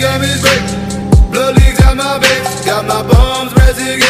Got me straight. My veins, got my palms resting.